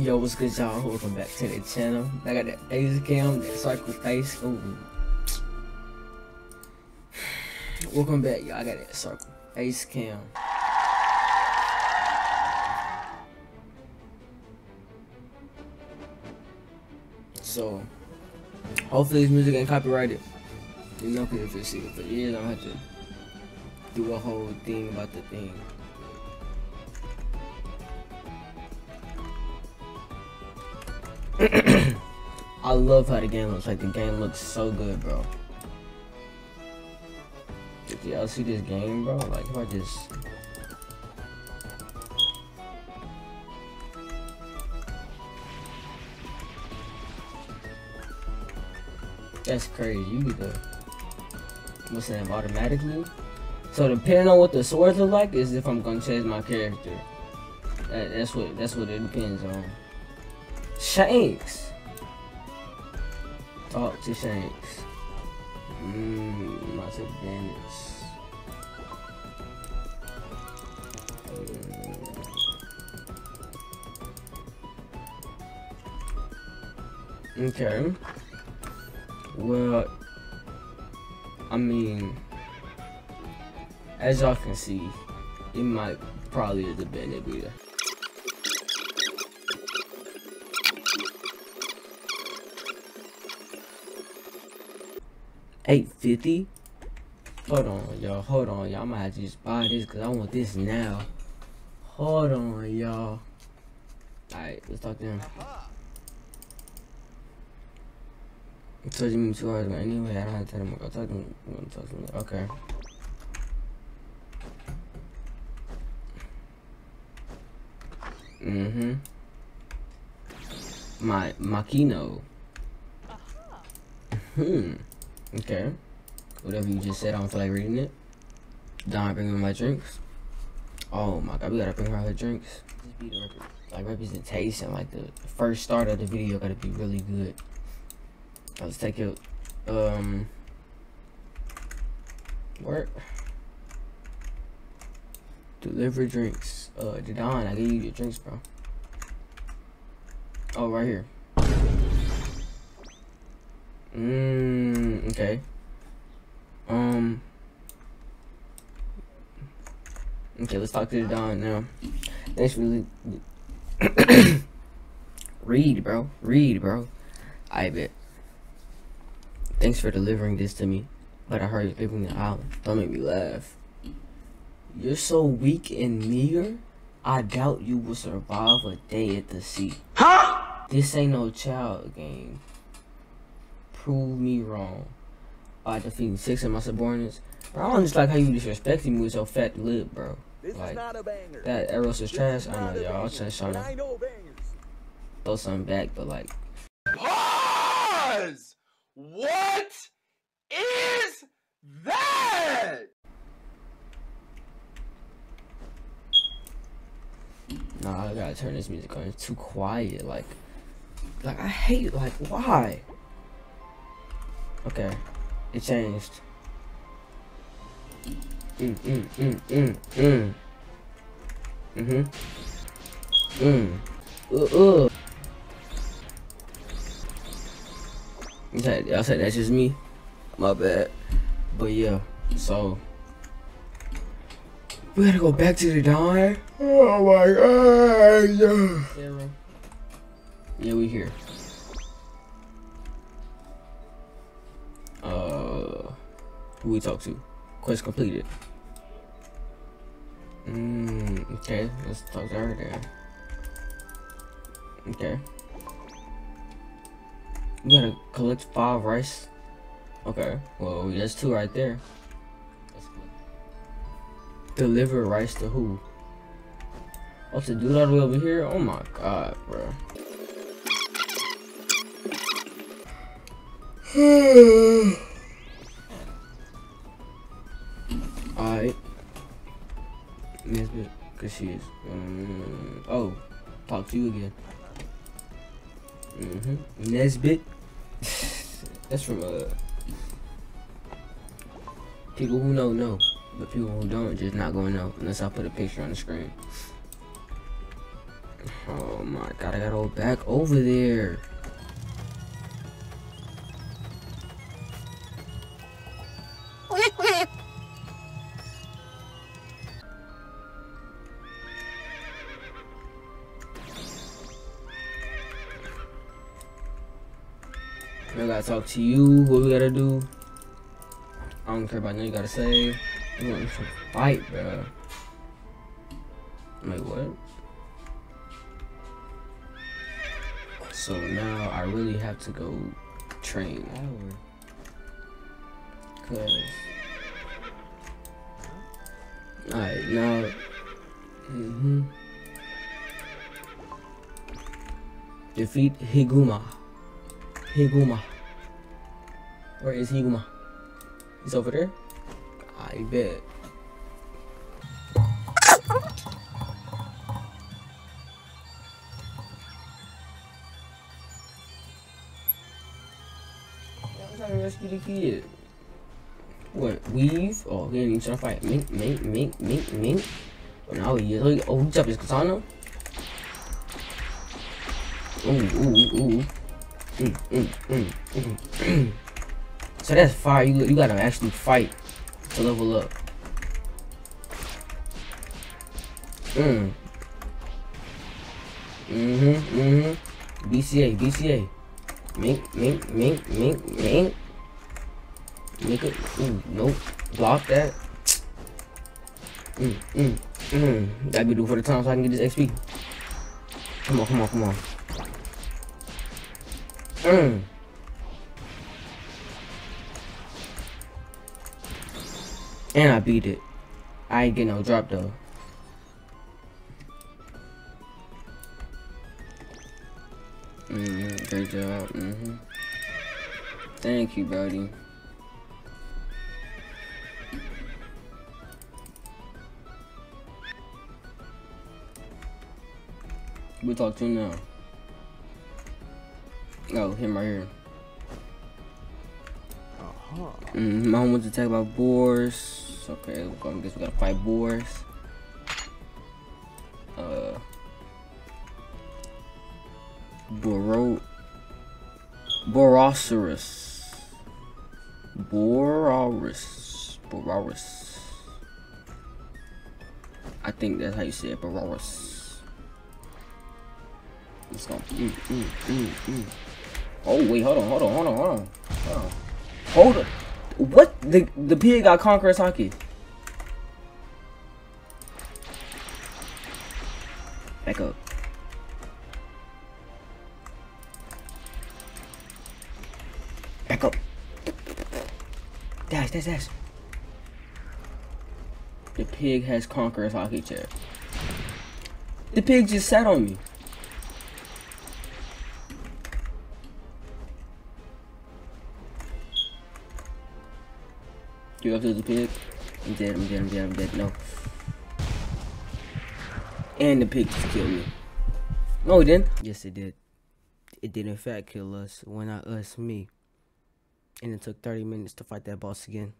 Yo, what's good, y'all? Welcome back to the channel. I got that face cam, that circle face. Ooh. Welcome back, y'all. I got that circle face cam. So, hopefully this music ain't copyrighted. You know, because if it's secret for years, I don't have to do a whole thing about the thing. I love how the game looks. Like the game looks so good, bro. Did y'all see this game, bro? Like if I just That's crazy. You get the what's that automatically? So depending on what the swords look like is if I'm gonna change my character. That, that's what that's what it depends on. Shanks. Talk to Shanks. Mmm, lots of mmm. Okay. Well, I mean, as y'all can see, it might probably have been a beta. 850 Hold on, y'all. Hold on, y'all. I might have to just buy this because I want this now. Hold on, y'all. Alright, let's talk to him. I told you two hours, but anyway, I don't have to tell him. I'll talk to him. I'm talk to him. Okay. Mm-hmm. My Makino. Hmm. Okay. Whatever you just said, I don't feel like reading it. Don, bring me my drinks. Oh my god, we gotta bring her her drinks. Like representation, like the first start of the video gotta be really good. Let's take it. Um. Work. Deliver drinks. Uh, Jadon, I gave you your drinks, bro. Oh, right here. Mmm, okay. Um. Okay, let's talk to the Don now. Thanks really. Read, bro. Read, bro. I bet. Thanks for delivering this to me. But I heard you're leaving the island. Don't make me laugh. You're so weak and meager, I doubt you will survive a day at the sea. Huh? This ain't no child game. Prove me wrong. By defeating six of my subordinates. Bro, I don't just like how you disrespecting me with your fat lip, bro. Like, is not a banger. that Eros is trash. I is know, not a y'all. I was banger. just trying to throw something back, but like, Pause! What is that? nah, I gotta turn this music on. It's too quiet. Like, like I hate. Like, why? Okay, it changed. Mm mm mm mm mm. Mhm. Mm. Uh uh. Y'all said that's just me. My bad. But yeah, so we gotta go back to the diner. Oh my god. Yeah. Yeah, we here. Who we talk to? Quest completed. Mm, okay, let's talk to her then. Okay. We gotta collect five rice. Okay, well, that's two right there. Deliver rice to who? Oh, to all the way over here? Oh my god, bro. Alright. Nesbit, cause she is. Um, oh, talk to you again. Mm-hmm. Nesbit. That's from uh people who know know, but people who don't just not gonna know unless I put a picture on the screen. Oh my god, I gotta go back over there. Talk to you. What we gotta do? I don't care about nothing you gotta say. You want to fight, bro. Wait, what? So now I really have to go train. Cause Alright, now mm-hmm. Defeat Higuma. Higuma. Where is Higuma? He's over there? I bet. I'm trying to rescue the kid. What? Weave? Oh, he ain't trying to fight. Mink, mink, mink, mink, mink. Oh, now he is. Oh, he jumped his katana. Ooh, ooh, ooh. Mm, mm, mm, mm, mm. So that's fire. You, you gotta actually fight to level up. Mm. Mm-hmm, mm-hmm. BCA, BCA. Mink, mink, mink, mink, mink. Make it. Ooh, nope. Block that. Mm, mm, mm. Gotta be do for the time so I can get this XP. Come on, come on, come on. Mm. And I beat it. I ain't get no drop though. Mm, great job. Mm -hmm. Thank you, buddy. We talk to now. Oh, him right here. Uh-huh. Mm, my home was attacked by boars. Okay, I guess we gotta fight boars. Uh, Boro, Borosaurus, Boraurus, Boraurus. I think that's how you say it, Boraurus. Let's go. Mm, mm, mm, mm. Oh wait, hold on, hold on, hold on, hold on. Hold on. Hold on. What? The the pig got Conqueror's Haki. Back up. Back up. Dash, dash, dash. The pig has Conqueror's Haki chair. The pig just sat on me. You to the pig? I'm dead, I'm dead, I'm dead, I'm dead. No. And the pig just killed me. No, it didn't. Yes, it did. It did in fact kill us. When not us, me. And it took 30 minutes to fight that boss again.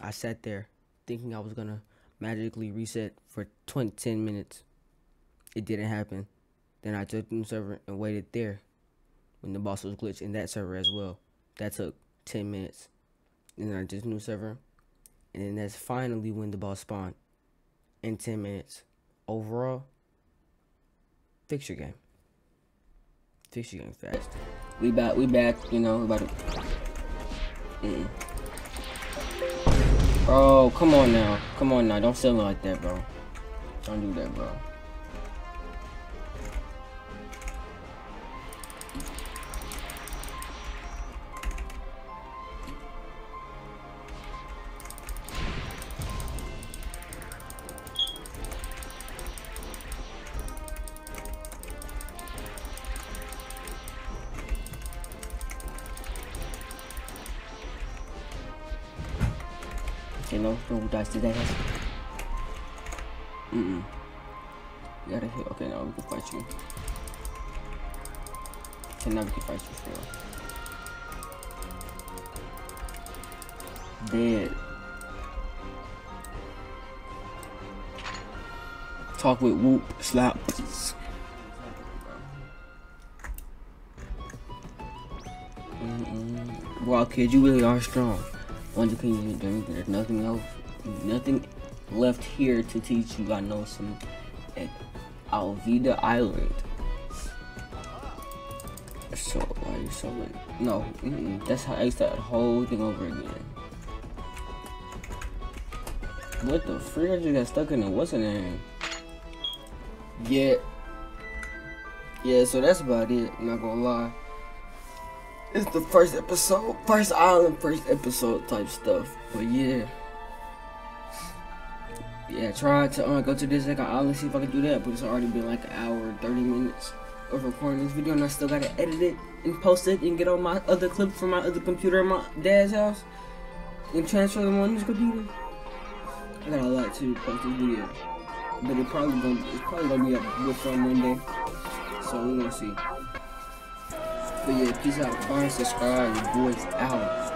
I sat there thinking I was gonna magically reset for 20, 10 minutes. It didn't happen. Then I took the server and waited there when the boss was glitched in that server as well. That took 10 minutes and our new server, and that's finally when the boss spawned in 10 minutes. Overall, fix your game. Fix your game fast. We back, we back, you know, about to. Mm -mm. Bro, come on now. Come on now. Don't sell me like that, bro. Don't do that, bro. No, no dice did that has Mm-mm. You gotta hit okay now we can fight you. Okay now we can fight you Dead. Talk with Woop Slap. Mm-mm. Wow, kid, you really are strong. Once you can drink, there's nothing else, nothing left here to teach you. I know some at Alvida Island. So, why you so like, no, mm -mm. that's how I start the whole thing over again. What the frick? I just got stuck in it. What's in there? Yeah. Yeah, so that's about it. I'm not gonna lie. It's the first episode, first island, first episode type stuff. But yeah. Yeah, try to uh, go to this like island, see if I can do that. But it's already been like an hour, 30 minutes of recording this video, and I still gotta edit it and post it and get all my other clips from my other computer in my dad's house and transfer them on this computer. I got a lot to post this video, but it probably gonna it's probably gonna be up before Monday, so we're gonna see. But yeah, peace out, comment, subscribe, your boys out.